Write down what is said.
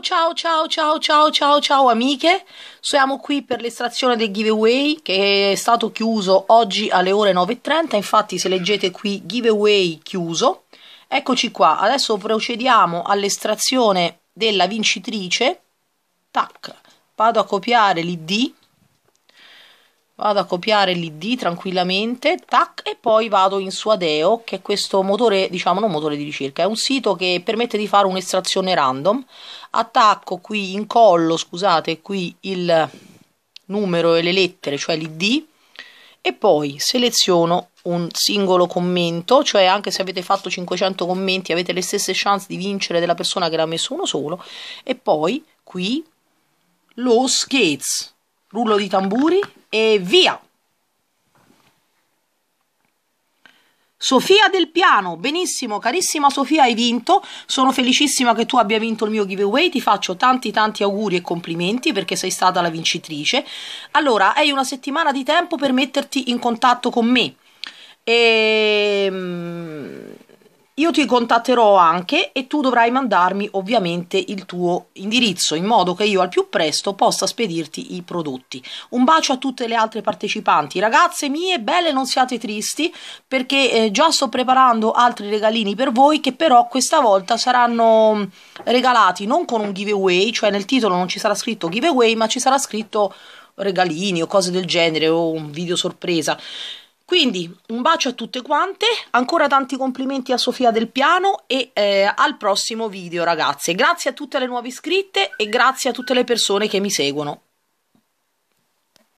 Ciao ciao ciao ciao ciao ciao amiche, siamo qui per l'estrazione del giveaway che è stato chiuso oggi alle ore 9.30, infatti se leggete qui giveaway chiuso, eccoci qua, adesso procediamo all'estrazione della vincitrice, tac, vado a copiare l'id, vado a copiare l'id tranquillamente, tac, e poi vado in Suadeo, che è questo motore, diciamo non motore di ricerca, è un sito che permette di fare un'estrazione random, attacco qui, incollo, scusate, qui il numero e le lettere, cioè l'id, e poi seleziono un singolo commento, cioè anche se avete fatto 500 commenti avete le stesse chance di vincere della persona che l'ha messo uno solo, e poi qui lo skates, rullo di tamburi e via! Sofia del Piano, benissimo, carissima Sofia, hai vinto. Sono felicissima che tu abbia vinto il mio giveaway. Ti faccio tanti tanti auguri e complimenti perché sei stata la vincitrice. Allora, hai una settimana di tempo per metterti in contatto con me. E io ti contatterò anche e tu dovrai mandarmi ovviamente il tuo indirizzo in modo che io al più presto possa spedirti i prodotti. Un bacio a tutte le altre partecipanti. Ragazze mie, belle, non siate tristi perché eh, già sto preparando altri regalini per voi che però questa volta saranno regalati non con un giveaway, cioè nel titolo non ci sarà scritto giveaway ma ci sarà scritto regalini o cose del genere o un video sorpresa quindi un bacio a tutte quante, ancora tanti complimenti a Sofia del Piano e eh, al prossimo video ragazze. Grazie a tutte le nuove iscritte e grazie a tutte le persone che mi seguono.